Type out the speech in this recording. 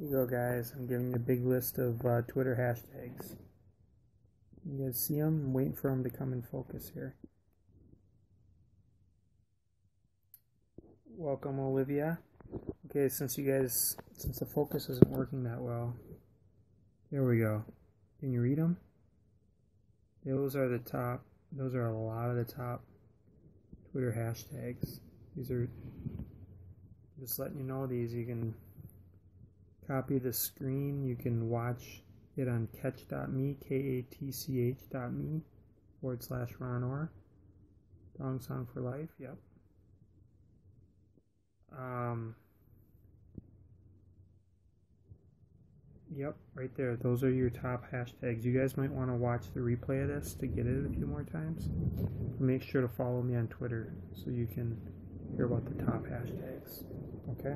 you go, guys. I'm giving you a big list of uh, Twitter hashtags. You guys see them? I'm waiting for them to come in focus here. Welcome, Olivia. Okay, since you guys, since the focus isn't working that well, here we go. Can you read them? Those are the top, those are a lot of the top Twitter hashtags. These are, just letting you know these, you can copy the screen, you can watch it on katch.me, K-A-T-C-H.me, forward slash Ron Orr. Dong Song for Life, yep. Um, yep, right there. Those are your top hashtags. You guys might want to watch the replay of this to get it a few more times. Make sure to follow me on Twitter so you can hear about the top hashtags. Okay?